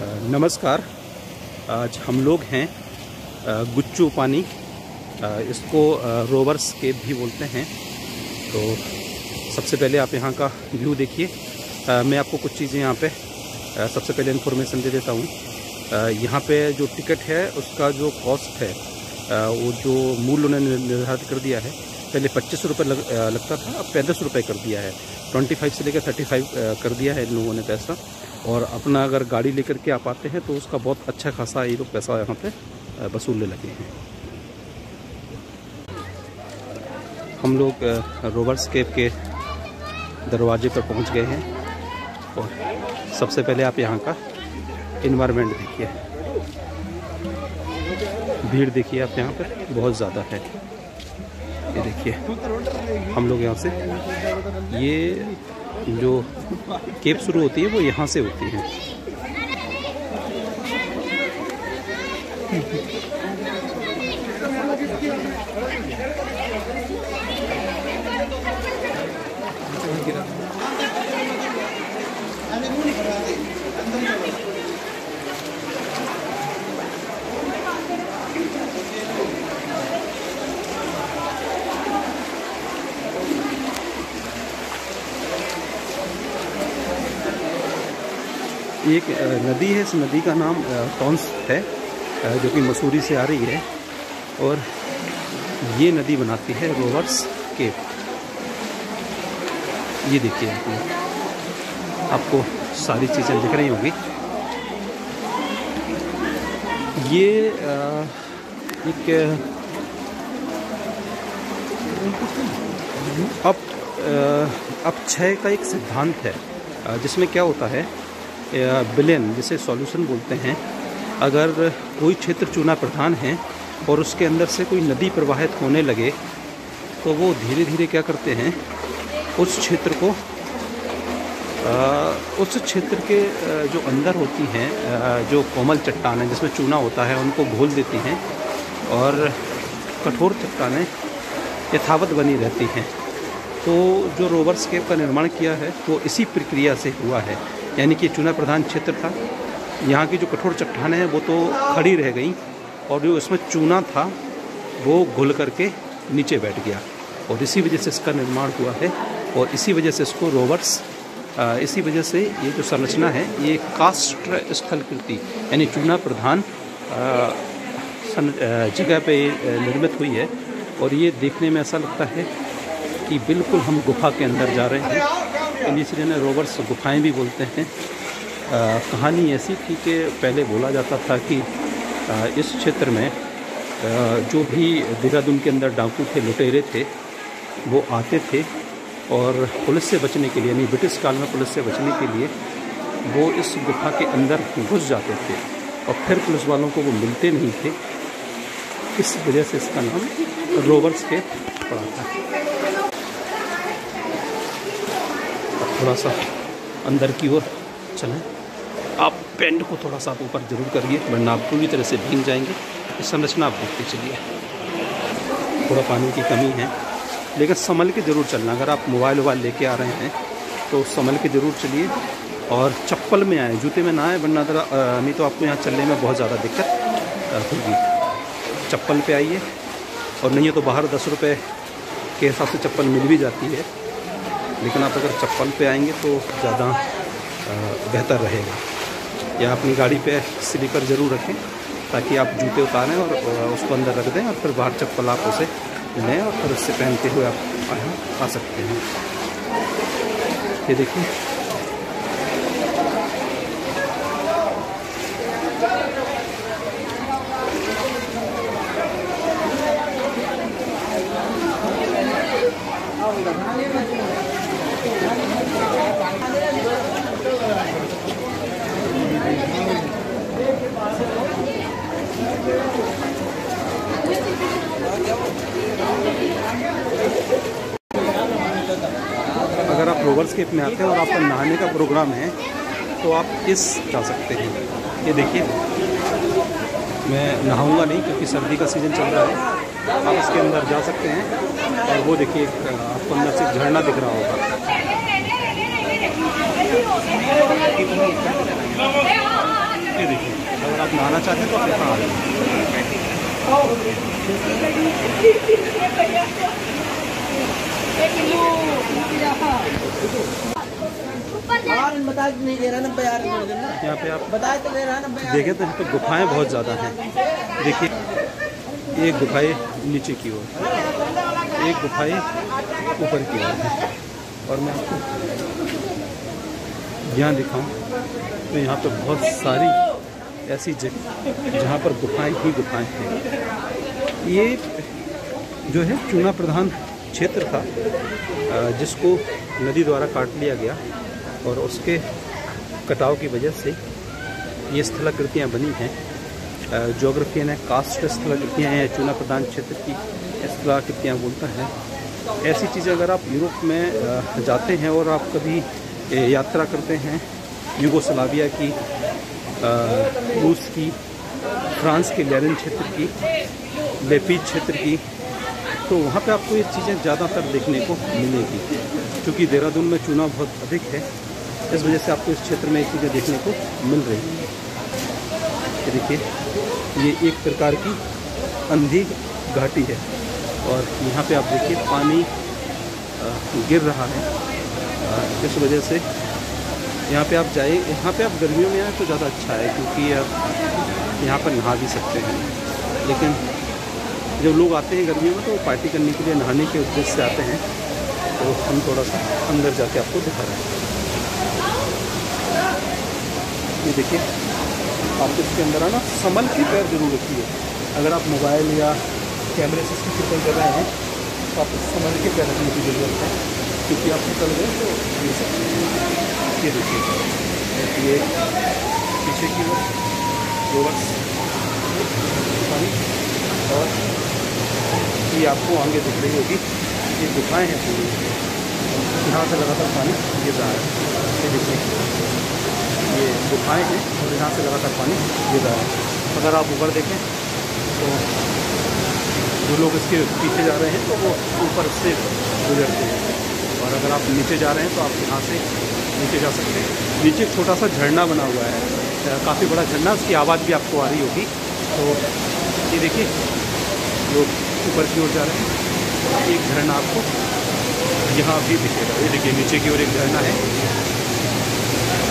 नमस्कार। आज हम लोग हैं गुच्चू पानी। इसको रोवर्स केव भी बोलते हैं। तो सबसे पहले आप यहाँ का व्यू देखिए। मैं आपको कुछ चीज़ें यहाँ पे सबसे पहले इन्फॉर्मेशन दे देता हूँ। यहाँ पे जो टिकट है उसका जो कॉस्ट है वो जो मूल्य उन्होंने निर्धारित कर दिया है पहले पच्चीस रुपये लग, लगता था अब पैंतीस रुपये कर दिया है। ट्वेंटी फाइव से लेकर थर्टी फाइव कर दिया है इन लोगों ने पैसा। और अपना अगर गाड़ी लेकर के आप आते हैं तो उसका बहुत अच्छा खासा ये लोग पैसा यहाँ पे वसूलने लगे हैं। हम लोग रोवर्स केव के दरवाजे पर पहुँच गए हैं और सबसे पहले आप यहाँ का इन्वायरमेंट देखिए। भीड़ देखिए आप यहाँ पर, बहुत ज़्यादा है। ये देखिए, हम लोग यहाँ से, ये जो केप शुरू होती है वो यहाँ से होती है। एक नदी है। इस नदी का नाम टॉन्स है जो कि मसूरी से आ रही है। और ये नदी बनाती है रोवर्स केव। ये देखिए आप लोग। आपको सारी चीज़ें दिख रही होंगी। ये एक अब अ, अपक्षय का एक सिद्धांत है। जिसमें क्या होता है? बिलेन जिसे सॉल्यूशन बोलते हैं अगर कोई क्षेत्र चूना प्रधान है और उसके अंदर से कोई नदी प्रवाहित होने लगे तो वो धीरे धीरे क्या करते हैं उस क्षेत्र को अ, उस क्षेत्र के जो अंदर होती हैं जो कोमल चट्टान जिसमें चूना होता है उनको घोल देती हैं और कठोर चट्टानें यथावत बनी रहती हैं। तो जो रोवर स्केप का निर्माण किया है वो इसी प्रक्रिया से हुआ है। यानी कि चूना प्रधान क्षेत्र था। यहाँ की जो कठोर चट्टानें हैं, वो तो खड़ी रह गई और जो इसमें चूना था, वो घुल करके नीचे बैठ गया और इसी वजह से इसका निर्माण हुआ है और इसी वजह से इसको रोवर्स इसी वजह से ये जो संरचना है, ये कास्ट स्थल कृति, यानी चूना प्रधान जगह पे निर्मित हुई है और ये देखने में ऐसा लगता है कि बिल्कुल हम गुफा के अंदर जा रहे हैं। इसलिए ने रोवर्स गुफाएँ भी बोलते हैं। अ, कहानी ऐसी थी कि पहले बोला जाता था कि अ, इस क्षेत्र में अ, जो भी देहरादून के अंदर डाकू थे लुटेरे थे वो आते थे और पुलिस से बचने के लिए यानी ब्रिटिश काल में पुलिस से बचने के लिए वो इस गुफा के अंदर घुस जाते थे और फिर पुलिस वालों को वो मिलते नहीं थे। इस वजह से इसका नाम रोवर्स के पड़ा था अब थोड़ा सा अंदर की ओर चलें। आप पेंट को थोड़ा सा आप ऊपर ज़रूर करिए वरना आप पूरी तरह से भीग जाएँगे। इस संरचना आप देखते चलिए। थोड़ा पानी की कमी है लेकिन संभल के ज़रूर चलना। अगर आप मोबाइल वोबाइल लेके आ रहे हैं तो संभल के ज़रूर चलिए। और चप्पल में आए जूते में ना आए वरना अ, नहीं तो आपको यहाँ चलने में बहुत ज़्यादा दिक्कत होगी। चप्पल पे आइए और नहीं है तो बाहर दस रुपये के हिसाब से चप्पल मिल भी जाती है। लेकिन आप अगर चप्पल पे आएँगे तो ज़्यादा बेहतर रहेगा। या अपनी गाड़ी पे स्लीपर ज़रूर रखें, ताकि आप जूते उतारें और उसको अंदर रख दें और फिर बाहर चप्पल आप उसे लें और फिर उससे पहनते हुए आप आ सकते हैं। ये देखिए। अगर आप रोवर स्केप में आते हैं और आपका नहाने का प्रोग्राम है तो आप इस जा सकते हैं? ये देखिए। मैं नहाऊँगा नहीं, क्योंकि सर्दी का सीज़न चल रहा है। आप इसके अंदर जा सकते हैं और वो देखिए, आपको अंदर से झरना दिख रहा होगा। ये देखिए, अगर आप नहाना चाहते हैं तो आप यहाँ आ बता नहीं दे रहा नब्बे यार यहाँ पे आप बताए तो दे रहा नब्बे देखें तो यहाँ पे गुफाएँ बहुत ज़्यादा हैं। देखिए एक गुफाएँ नीचे की ओर एक गुफाएँ ऊपर की ओर है। और मैं आपको यहाँ दिखाऊँ तो यहाँ पे बहुत सारी ऐसी जगह जहाँ पर गुफाएँ ही गुफाएँ हैं। ये जो है चूना प्रधान क्षेत्र था जिसको नदी द्वारा काट लिया गया और उसके कटाव की वजह से ये स्थलाकृतियाँ बनी हैं। जोग्राफी ने कास्ट स्थलाकृतियाँ हैं चूना प्रधान क्षेत्र की स्थलाकृतियाँ बोलता है। ऐसी चीज़ें अगर आप यूरोप में जाते हैं और आप कभी यात्रा करते हैं, यूगोस्लाविया की रूस की, फ्रांस के लेनिन क्षेत्र की लेपीज क्षेत्र की तो वहाँ पे आपको ये चीज़ें ज़्यादातर देखने को मिलेगी, क्योंकि देहरादून में चूना बहुत अधिक है। इस वजह से आपको इस क्षेत्र में ये चीज़ें देखने को मिल रही हैं। देखिए, ये एक प्रकार की अंधी घाटी है और यहाँ पे आप देखिए पानी गिर रहा है। इस वजह से यहाँ पे आप जाए यहाँ पे आप गर्मियों में आए तो ज़्यादा अच्छा है, क्योंकि आप यहाँ पर नहा भी सकते हैं। लेकिन जब लोग आते हैं गर्मियों में तो पार्टी करने के लिए, नहाने के उद्देश्य से आते हैं। तो हम थोड़ा सा अंदर जाके आपको दिखा रहे हैं। ये देखिए, आप इसके अंदर आना संभल के पैर ज़रूर रखिए। अगर आप मोबाइल या कैमरे से इसकी फ़िल्म कर रहे हैं तो आप संभल के पैर रखने की ज़रूरत है। क्योंकि आप निकल गए तो सकते हैं ये देखिए, ये पीछे की ओर पानी और ये आपको आगे दिख रही होगी। ये गुफाएँ हैं पूरी। यहाँ से लगातार पानी गिर रहा है। ये देखिए। ये गुफाएँ हैं और यहाँ से लगातार पानी गिर रहा है। अगर आप ऊपर देखें तो जो लोग इसके पीछे जा रहे हैं तो वो ऊपर से गुजरते हैं। और अगर आप नीचे जा रहे हैं तो आप यहाँ से नीचे जा सकते हैं। नीचे एक छोटा सा झरना बना हुआ है। काफ़ी बड़ा झरना, उसकी आवाज़ भी आपको आ रही होगी। तो ये देखिए, लोग ऊपर की ओर जा रहे हैं। एक झरना आपको यहाँ भी दिखेगा। ये देखिए, नीचे की ओर एक झरना है।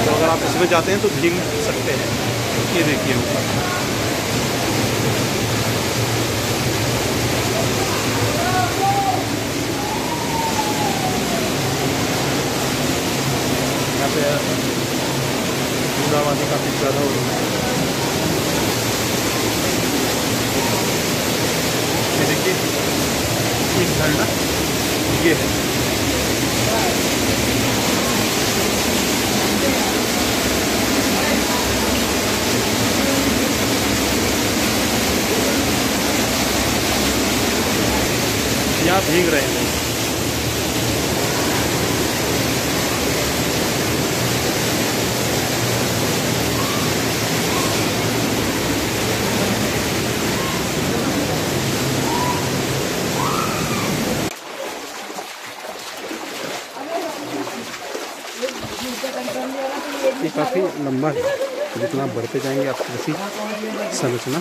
तो अगर आप इसमें जाते हैं तो भीग सकते हैं। ये देखिए ऊपर यहाँ पे बूढ़ावादी काफ़ी ज़्यादा हो रही है ये देखिए एक झरना ये है। यहाँ भीग रहे हैं ये लंबा है जितना बढ़ते जाएँगे आपको वैसी संरचना।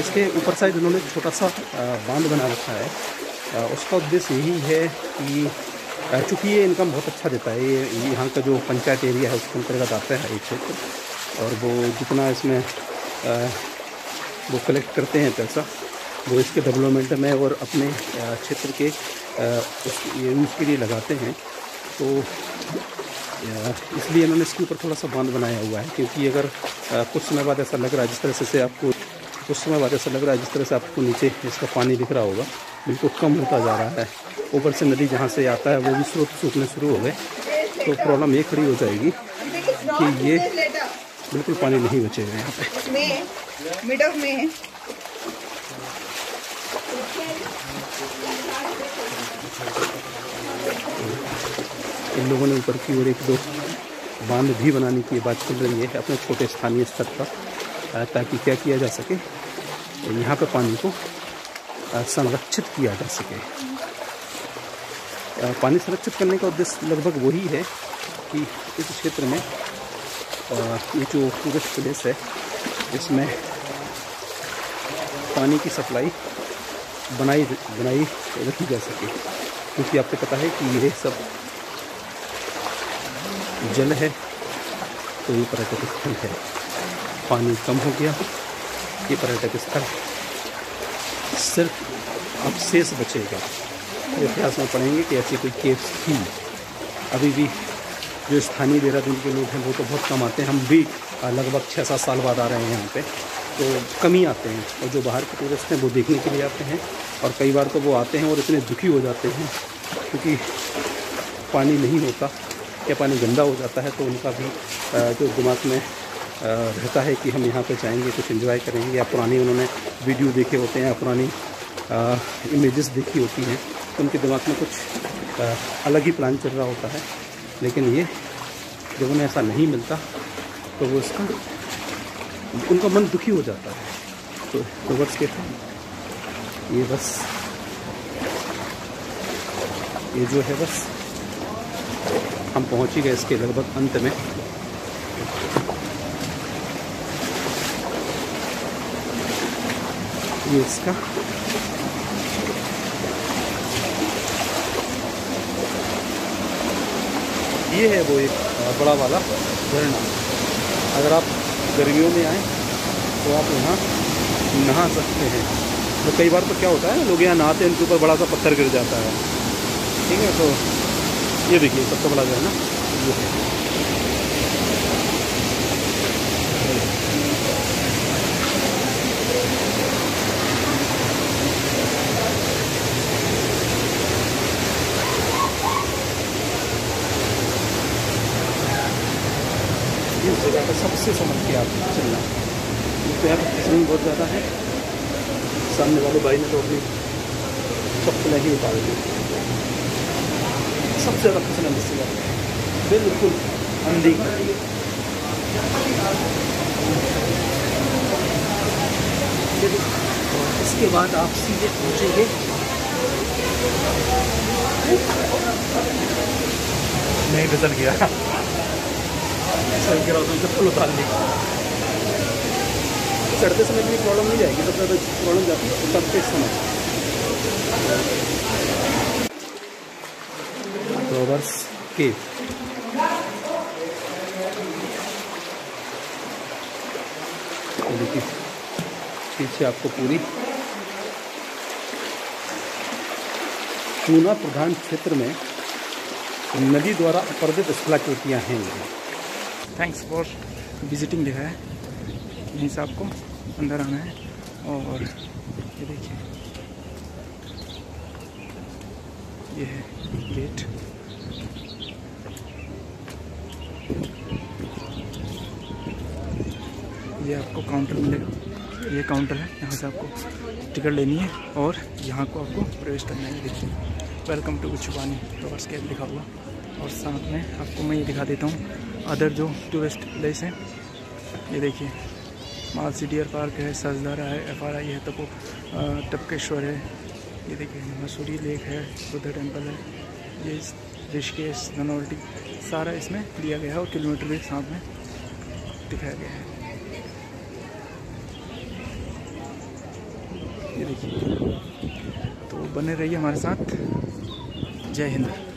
इसके ऊपर साइड उन्होंने छोटा सा बाँध बना रखा है। उसका उद्देश्य यही है कि चूँकि ये इनकम बहुत अच्छा देता है, ये यहाँ का जो पंचायत एरिया है, उसके अंतर्गत आता है ये क्षेत्र। और वो जितना इसमें वो कलेक्ट करते हैं पैसा वो इसके डेवलपमेंट में और अपने क्षेत्र के अ, यूज़ के लिए लगाते हैं। तो इसलिए इन्होंने इसके ऊपर थोड़ा सा बाँध बनाया हुआ है क्योंकि अगर कुछ समय बाद ऐसा लग रहा है जिस तरह से आपको कुछ समय बाद ऐसा लग रहा है जिस तरह से आपको नीचे इसका पानी दिख रहा होगा बिल्कुल कम होता जा रहा है। ऊपर से नदी जहाँ से आता है वो भी स्रोत सूखने शुरू हो गए तो प्रॉब्लम ये खड़ी हो जाएगी कि ये बिल्कुल पानी नहीं बचेगा यहाँ पे। में में इन लोगों ने ऊपर की ओर एक दो बाँध भी बनाने की बात चल रही है अपने छोटे स्थानीय स्तर पर ताकि क्या किया जा सके, यहाँ पर पानी को संरक्षित किया जा सके। पानी संरक्षित करने का उद्देश्य लगभग वही है कि इस क्षेत्र में ये जो टूरिस्ट प्लेस है, इसमें पानी की सप्लाई बनाई बनाई रखी जा सके। क्योंकि आपको पता है कि ये सब जल है तो ये पर्यटक स्थल है। पानी कम हो गया, ये पर्यटक स्थल सिर्फ़ अवशेष बचेगा। तो इतिहास में पढ़ेंगे कि ऐसी कोई केस थी। अभी भी जो स्थानीय देहरादून के लोग हैं, वो तो बहुत कम आते हैं। हम भी लगभग छः सात साल बाद आ रहे हैं यहाँ पे। तो कम ही आते हैं और जो बाहर के टूरिस्ट हैं वो देखने के लिए आते हैं और कई बार तो वो आते हैं और इतने दुखी हो जाते हैं क्योंकि पानी नहीं होता या पानी गंदा हो जाता है तो उनका भी जो दिमाग में रहता है कि हम यहाँ पे जाएँगे कुछ एंजॉय करेंगे या पुरानी उन्होंने वीडियो देखे होते हैं या पुरानी इमेजेस देखी होती हैं तो उनके दिमाग में कुछ अ, अलग ही प्लान चल रहा होता है। लेकिन ये जब उन्हें ऐसा नहीं मिलता तो वो उसका उनका मन दुखी हो जाता है। तो रिवर्स के ये बस, ये जो है बस, हम पहुँच ही गए इसके लगभग अंत में। ये इसका। ये है वो एक, बड़ा वाला झरना अगर आप गर्मियों में आए तो आप यहाँ नहा सकते हैं। तो कई बार तो क्या होता है लोग यहाँ नहाते हैं, उनके ऊपर बड़ा सा पत्थर गिर जाता है। ठीक है तो ये देखिए, सबसे बड़ा जो है ना, ये पर सबसे समझ के आप चलना। क्योंकि यहाँ पर फिसलन बहुत ज़्यादा है। सामने वाले भाई ने तो अपनी चप्पल ही उतार दी सबसे ज़्यादा जगह पे बिल्कुल अंधी इसके बाद आप सीधे पहुँचेंगे। नहीं फिसल गया। सही कह रहा हूँ चप्पल उतार ली चढ़ते समय भी प्रॉब्लम नहीं जाएगी सबसे ज़्यादा प्रॉब्लम जाती है उतरते समय रोवर्स केव पीछे आपको पूरी चूना प्रधान क्षेत्र में नदी द्वारा अपर्दित स्थलाकृतियाँ हैं। थैंक्स फॉर विजिटिंग लिखा है यहीं से आपको अंदर आना है और ये देखिए। ये है गेट ये आपको काउंटर मिलेगा। ये काउंटर है, यहाँ से आपको टिकट लेनी है और यहाँ को आपको प्रवेश करना है। देखिए वेलकम टू कुछ गुच्छुपानी रोवर्स कैब लिखा हुआ। और साथ में आपको मैं ये दिखा देता हूँ। अदर जो टूरिस्ट प्लेस हैं, ये देखिए, माल डियर पार्क है सजदारा है एफ़ आर आई है, तपो टपकेश्वर है, ये देखिए, मसूरी लेक है, बुद्धा टेंपल है, ये ऋषिकेश, धनौल्टी, सारा इसमें दिया गया है और किलोमीटर भी साथ में दिखाया गया है। ये देखिए तो बने रहिए हमारे साथ। जय हिंद।